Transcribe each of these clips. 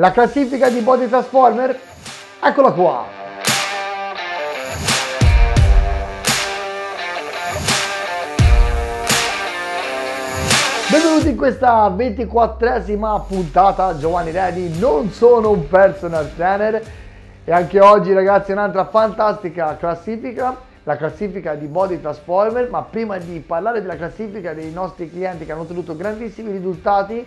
La classifica di Body Transformer, eccola qua. Benvenuti in questa 24esima puntata, Giovanni Redi, non sono un personal trainer. E anche oggi ragazzi un'altra fantastica classifica, la classifica di Body Transformer, ma prima di parlare della classifica dei nostri clienti che hanno ottenuto grandissimi risultati,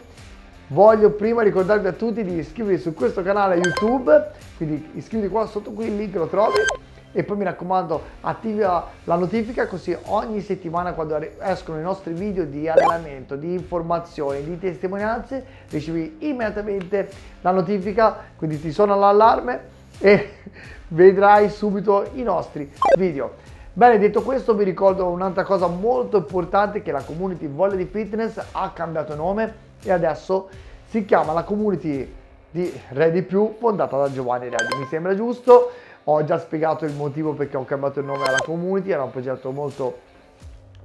voglio prima ricordarvi a tutti di iscrivervi su questo canale YouTube, quindi iscriviti qua sotto qui, il link lo trovi e poi mi raccomando attiva la notifica così ogni settimana quando escono i nostri video di allenamento, di informazioni, di testimonianze ricevi immediatamente la notifica, quindi ti suona l'allarme e vedrai subito i nostri video. Bene, detto questo vi ricordo un'altra cosa molto importante che la community Voglia di Fitness ha cambiato nome e adesso si chiama la community di Ready Più fondata da Giovanni Ready. Mi sembra giusto ho già spiegato il motivo perché ho cambiato il nome alla community, era un progetto molto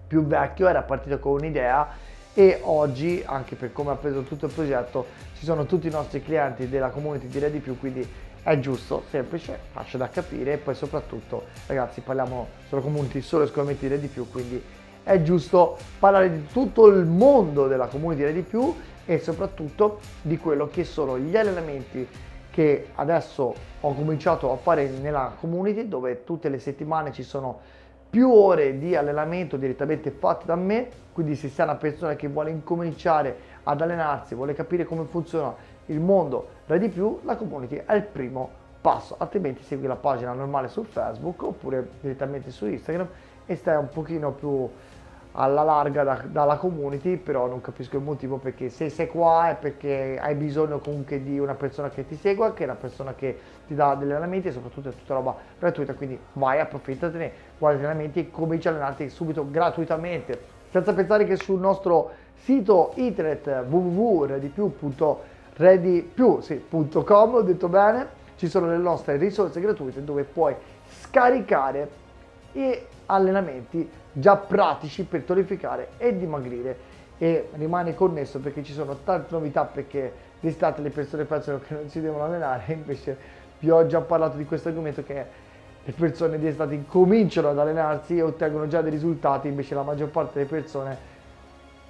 più vecchio, era partito con un'idea e oggi, anche per come ha preso tutto il progetto, ci sono tutti i nostri clienti della community di Ready Più, quindi è giusto, semplice, facile da capire e poi soprattutto ragazzi parliamo sulla community solo esclusivamente di Ready Più, quindi è giusto parlare di tutto il mondo della community Ready Più e soprattutto di quello che sono gli allenamenti che adesso ho cominciato a fare nella community dove tutte le settimane ci sono più ore di allenamento direttamente fatte da me, quindi se sei una persona che vuole incominciare ad allenarsi, vuole capire come funziona il mondo da di più, la community è il primo passo, altrimenti segui la pagina normale su Facebook oppure direttamente su Instagram e stai un pochino più alla larga da, dalla community, però non capisco il motivo perché se sei qua è perché hai bisogno comunque di una persona che ti segua, che è una persona che ti dà degli allenamenti e soprattutto è tutta roba gratuita, quindi vai, approfittatene, guarda gli allenamenti e comincia a allenarti subito gratuitamente, senza pensare che sul nostro sito internet www.readypiù.com, ho detto bene, ci sono le nostre risorse gratuite dove puoi scaricare e allenamenti già pratici per tonificare e dimagrire. E rimane connesso perché ci sono tante novità perché d'estate le persone pensano che non si devono allenare invece vi ho già parlato di questo argomento che le persone d'estate cominciano ad allenarsi e ottengono già dei risultati invece la maggior parte delle persone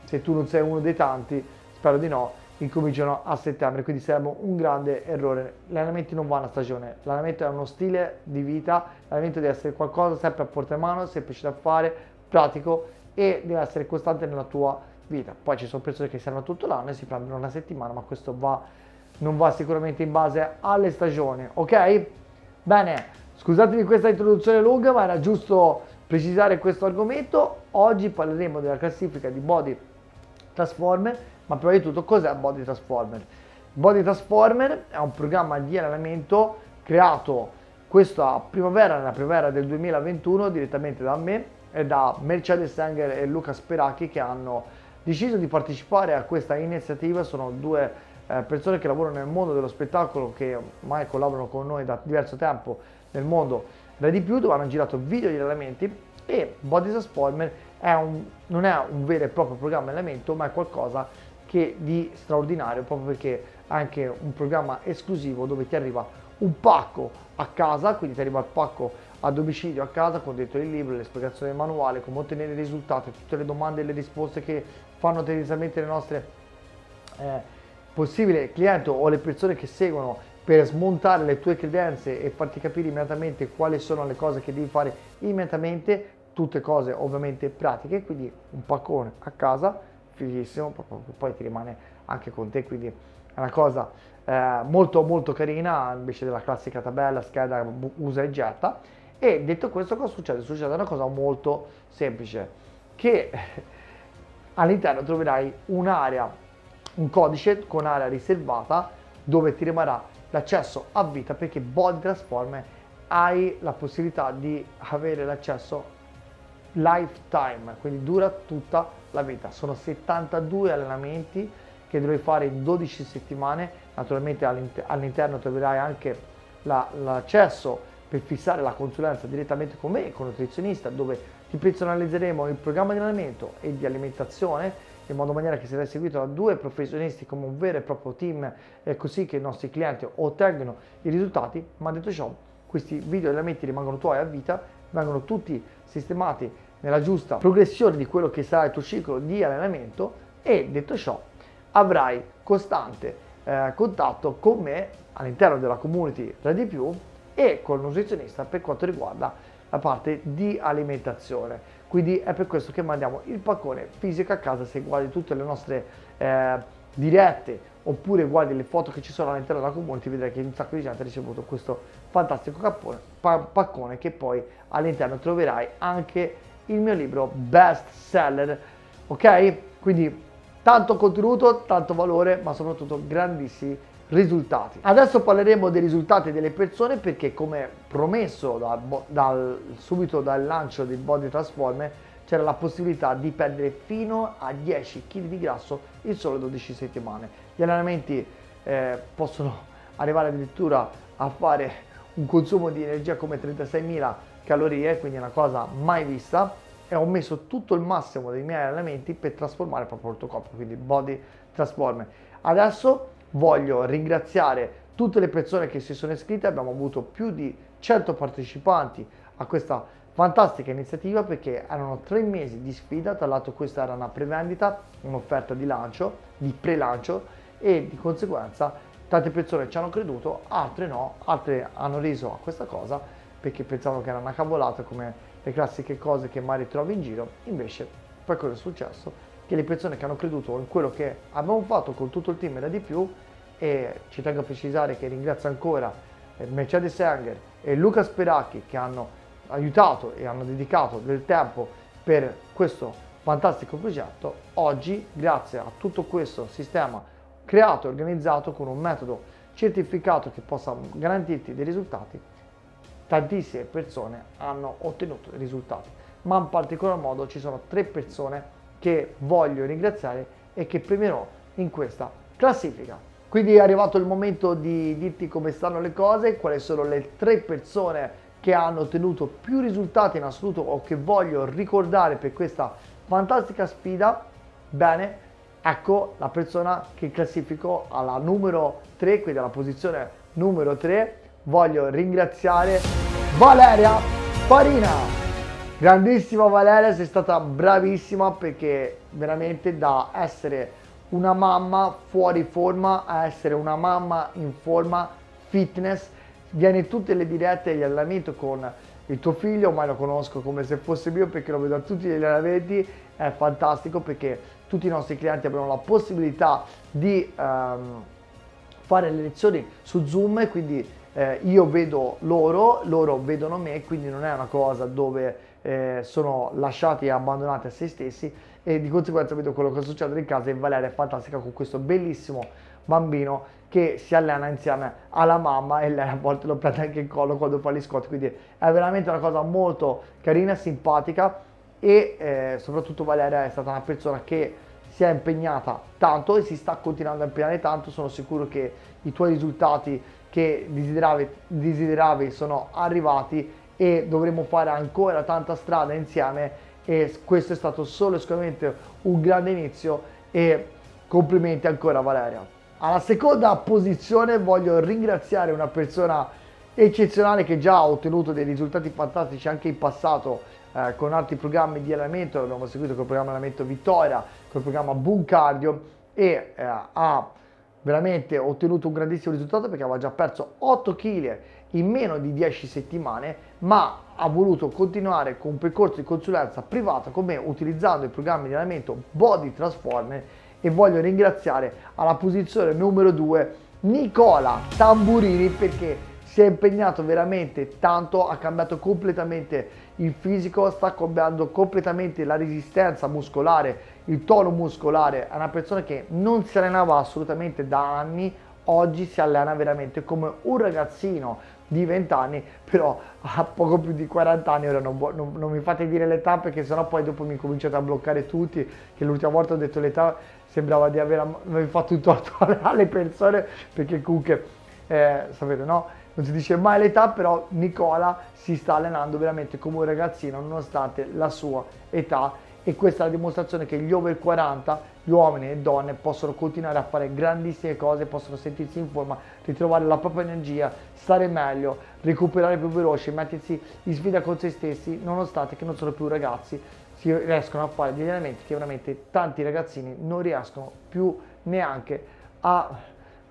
se tu non sei uno dei tanti spero di no incominciano a settembre, quindi sarebbe un grande errore. Gli allenamenti non vanno a stagione, l'allenamento è uno stile di vita, l'allenamento deve essere qualcosa sempre a porta in mano, semplice da fare, pratico e deve essere costante nella tua vita. Poi ci sono persone che si allenano tutto l'anno e si prendono una settimana, ma questo va, non va sicuramente in base alle stagioni, ok? Bene, scusatemi questa introduzione lunga, ma era giusto precisare questo argomento. Oggi parleremo della classifica di Body Transformer ma prima di tutto cos'è Body Transformer? Body Transformer è un programma di allenamento creato questa primavera, nella primavera del 2021, direttamente da me e da Mercedes Sanger e Luca Speracchi che hanno deciso di partecipare a questa iniziativa. Sono due eh, persone che lavorano nel mondo dello spettacolo che ormai collaborano con noi da diverso tempo nel mondo da di più, dove hanno girato video di allenamenti e Body Transformer è un, non è un vero e proprio programma di allenamento, ma è qualcosa che di straordinario proprio perché anche un programma esclusivo dove ti arriva un pacco a casa, quindi ti arriva il pacco a domicilio a casa con dentro il libro, le spiegazioni del manuale, come ottenere i risultati, tutte le domande e le risposte che fanno tendenzialmente le nostre eh, possibili clienti o le persone che seguono per smontare le tue credenze e farti capire immediatamente quali sono le cose che devi fare immediatamente, tutte cose ovviamente pratiche, quindi un paccone a casa fighissimo, poi ti rimane anche con te, quindi è una cosa eh, molto molto carina invece della classica tabella, scheda usa e getta. E detto questo cosa succede? Succede una cosa molto semplice, che all'interno troverai un'area, un codice con area riservata dove ti rimarrà l'accesso a vita perché Body Transformer hai la possibilità di avere l'accesso lifetime, quindi dura tutta la vita. Sono 72 allenamenti che dovrai fare in 12 settimane, naturalmente all'interno troverai anche la, l'accesso per fissare la consulenza direttamente con me, con il nutrizionista, dove ti personalizzeremo il programma di allenamento e di alimentazione in modo maniera che sia seguito da due professionisti come un vero e proprio team, è così che i nostri clienti ottengono i risultati, ma detto ciò, questi video allenamenti rimangono tuoi a vita, vengono tutti sistemati nella giusta progressione di quello che sarà il tuo ciclo di allenamento e detto ciò avrai costante eh, contatto con me all'interno della community Ready Più e col nutrizionista per quanto riguarda la parte di alimentazione. Quindi è per questo che mandiamo il paccone fisico a casa se guardi tutte le nostre eh, dirette oppure guardi le foto che ci sono all'interno della community vedrai che un sacco di gente ha ricevuto questo fantastico cappone, paccone che poi all'interno troverai anche il mio libro best seller ok quindi tanto contenuto tanto valore ma soprattutto grandissimi risultati. Adesso parleremo dei risultati delle persone perché come promesso dal, dal, subito dal lancio del Body Transformer c'era la possibilità di perdere fino a 10 kg di grasso in solo 12 settimane. Gli allenamenti eh, possono arrivare addirittura a fare un consumo di energia come 36.000 calorie, quindi una cosa mai vista e ho messo tutto il massimo dei miei allenamenti per trasformare proprio il tuo corpo, quindi Body Transformer. Adesso voglio ringraziare tutte le persone che si sono iscritte, abbiamo avuto più di 100 partecipanti a questa fantastica iniziativa perché erano tre mesi di sfida, tra l'altro questa era una prevendita, un'offerta di lancio, di pre-lancio e di conseguenza tante persone ci hanno creduto, altre no, altre hanno riso a questa cosa perché pensavano che era una cavolata come le classiche cose che mai trovi in giro, invece poi cosa è successo? che le persone che hanno creduto in quello che abbiamo fatto con tutto il team era di più e ci tengo a precisare che ringrazio ancora eh, Mercedes Sanger e Luca Speracchi che hanno aiutato e hanno dedicato del tempo per questo fantastico progetto. Oggi, grazie a tutto questo sistema creato e organizzato con un metodo certificato che possa garantirti dei risultati, tantissime persone hanno ottenuto dei risultati, ma in particolar modo ci sono tre persone che voglio ringraziare e che premierò in questa classifica. Quindi è arrivato il momento di dirti come stanno le cose, quali sono le tre persone che hanno ottenuto più risultati in assoluto o che voglio ricordare per questa fantastica sfida. Bene, ecco la persona che classifico alla numero 3, quindi alla posizione numero 3. Voglio ringraziare Valeria Farina. Grandissima Valeria, sei stata bravissima perché veramente da essere una mamma fuori forma a essere una mamma in forma fitness, vieni tutte le dirette agli allenamenti con il tuo figlio, ormai lo conosco come se fosse mio perché lo vedo a tutti gli allenamenti, è fantastico perché tutti i nostri clienti abbiano la possibilità di um, fare le lezioni su Zoom, quindi eh, io vedo loro, loro vedono me, quindi non è una cosa dove eh, sono lasciati e abbandonati a se stessi e di conseguenza vedo quello che succede in casa e Valeria è fantastica con questo bellissimo bambino che si allena insieme alla mamma e lei a volte lo prende anche in collo quando fa gli squat quindi è veramente una cosa molto carina e simpatica e eh, soprattutto Valeria è stata una persona che si è impegnata tanto e si sta continuando a impegnare tanto sono sicuro che i tuoi risultati che desideravi, desideravi sono arrivati e dovremo fare ancora tanta strada insieme e questo è stato solo e esclusivamente un grande inizio e complimenti ancora Valeria. Alla seconda posizione voglio ringraziare una persona eccezionale che già ha ottenuto dei risultati fantastici anche in passato eh, con altri programmi di allenamento, abbiamo seguito col programma allenamento Vittoria, col programma Boom Cardio e eh, ha veramente ottenuto un grandissimo risultato perché aveva già perso 8 kg in meno di 10 settimane, ma ha voluto continuare con un percorso di consulenza privata con me utilizzando i programmi di allenamento Body Transformer e voglio ringraziare alla posizione numero 2 Nicola Tamburini perché si è impegnato veramente tanto, ha cambiato completamente il fisico, sta cambiando completamente la resistenza muscolare, il tono muscolare, è una persona che non si allenava assolutamente da anni, oggi si allena veramente come un ragazzino di 20 anni, però ha poco più di 40 anni, ora non, non, non mi fate dire l'età perché sennò poi dopo mi cominciate a bloccare tutti, che l'ultima volta ho detto l'età sembrava di aver, fatto un torto alle persone, perché comunque, eh, sapete no? Non si dice mai l'età, però Nicola si sta allenando veramente come un ragazzino nonostante la sua età e questa è la dimostrazione che gli over 40 gli uomini e donne possono continuare a fare grandissime cose, possono sentirsi in forma, ritrovare la propria energia, stare meglio, recuperare più veloce, mettersi in sfida con se stessi, nonostante che non sono più ragazzi, si riescono a fare degli elementi che veramente tanti ragazzini non riescono più neanche a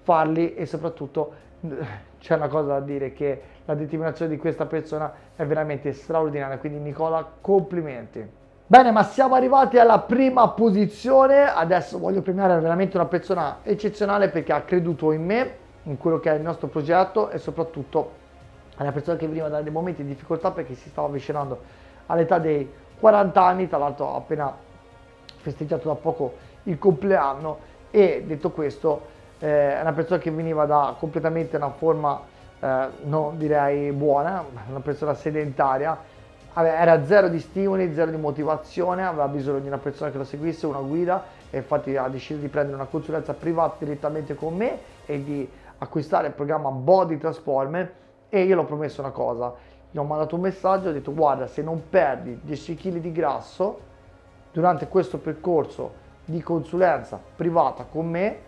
farli e soprattutto c'è una cosa da dire che la determinazione di questa persona è veramente straordinaria, quindi Nicola complimenti. Bene, ma siamo arrivati alla prima posizione, adesso voglio premiare veramente una persona eccezionale perché ha creduto in me, in quello che è il nostro progetto e soprattutto è una persona che veniva da dei momenti di difficoltà perché si stava avvicinando all'età dei 40 anni, tra l'altro ha appena festeggiato da poco il compleanno e detto questo eh, è una persona che veniva da completamente una forma eh, non direi buona, una persona sedentaria, era zero di stimoli, zero di motivazione, aveva bisogno di una persona che lo seguisse, una guida e infatti ha deciso di prendere una consulenza privata direttamente con me e di acquistare il programma Body Transformer e io l'ho promesso una cosa, gli ho mandato un messaggio, ho detto guarda se non perdi 10 kg di grasso durante questo percorso di consulenza privata con me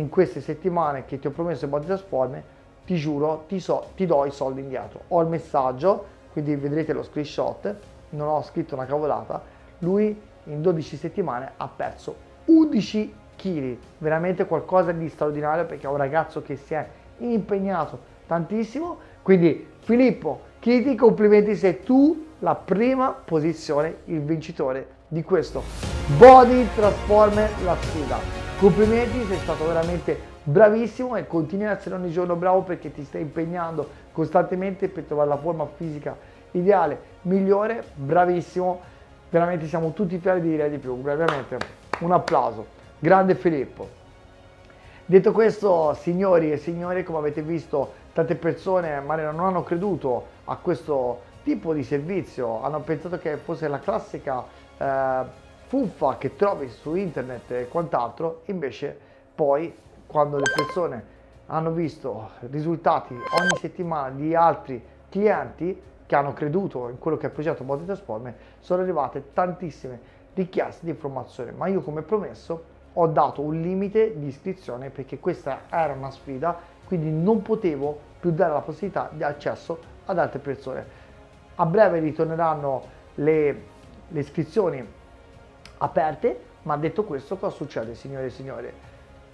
in queste settimane che ti ho promesso il body transformer, ti giuro, ti, so, ti do i soldi indietro. Ho il messaggio, quindi vedrete lo screenshot, non ho scritto una cavolata, lui in 12 settimane ha perso 11 kg, veramente qualcosa di straordinario perché è un ragazzo che si è impegnato tantissimo, quindi Filippo, chiedi complimenti se tu la prima posizione, il vincitore di questo Body Transformer la sfida. Complimenti, sei stato veramente bravissimo e continui a essere ogni giorno bravo perché ti stai impegnando costantemente per trovare la forma fisica ideale, migliore, bravissimo, veramente siamo tutti fieri di dire di più, veramente un applauso, grande Filippo. Detto questo, signori e signore, come avete visto, tante persone magari non hanno creduto a questo tipo di servizio, hanno pensato che fosse la classica eh, fuffa che trovi su internet e quant'altro, invece poi quando le persone hanno visto risultati ogni settimana di altri clienti che hanno creduto in quello che è il progetto Body Transformer, sono arrivate tantissime richieste di informazione, ma io come promesso ho dato un limite di iscrizione perché questa era una sfida, quindi non potevo più dare la possibilità di accesso ad altre persone. A breve ritorneranno le, le iscrizioni aperte, ma detto questo cosa succede signore e signori?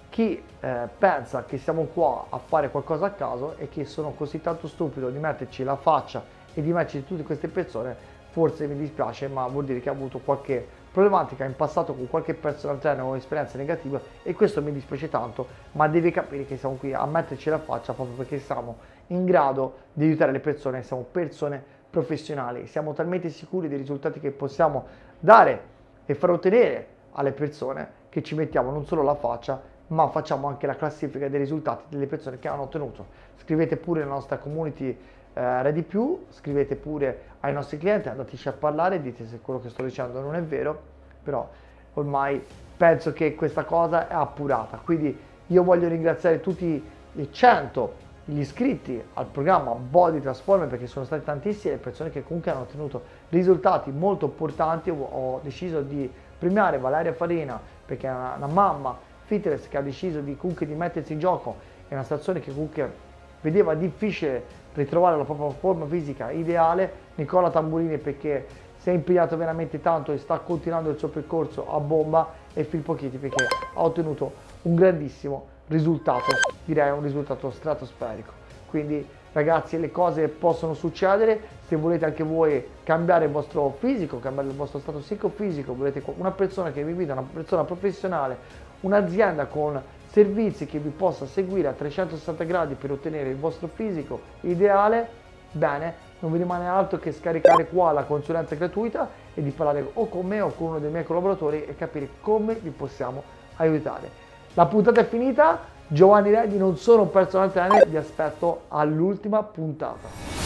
Chi eh, pensa che siamo qua a fare qualcosa a caso e che sono così tanto stupido di metterci la faccia e di metterci tutte queste persone, forse mi dispiace, ma vuol dire che ha avuto qualche problematica in passato con qualche personal trainer o esperienza negativa e questo mi dispiace tanto, ma devi capire che siamo qui a metterci la faccia proprio perché siamo in grado di aiutare le persone, siamo persone professionali, siamo talmente sicuri dei risultati che possiamo dare e far ottenere alle persone che ci mettiamo non solo la faccia, ma facciamo anche la classifica dei risultati delle persone che hanno ottenuto. Scrivete pure nella nostra community eh, Ready Più, scrivete pure ai nostri clienti, andateci a parlare, dite se quello che sto dicendo non è vero, però ormai penso che questa cosa è appurata. Quindi io voglio ringraziare tutti i 100 gli iscritti al programma Body Transformer perché sono state tantissime le persone che comunque hanno ottenuto risultati molto importanti. Ho deciso di premiare Valeria Farina perché è una, una mamma fitness che ha deciso di, comunque di mettersi in gioco. È una situazione che comunque vedeva difficile ritrovare la propria forma fisica ideale. Nicola Tamburini perché si è impegnato veramente tanto e sta continuando il suo percorso a bomba e Filippo Chieti perché ha ottenuto un grandissimo risultato, direi un risultato stratosferico. Quindi ragazzi le cose possono succedere, se volete anche voi cambiare il vostro fisico, cambiare il vostro stato psicofisico, volete una persona che vi guida, una persona professionale, un'azienda con servizi che vi possa seguire a 360 gradi per ottenere il vostro fisico ideale, bene, non vi rimane altro che scaricare qua la consulenza gratuita e di parlare o con me o con uno dei miei collaboratori e capire come vi possiamo aiutare. La puntata è finita, Giovanni Reddi non sono un personal trainer, vi aspetto all'ultima puntata.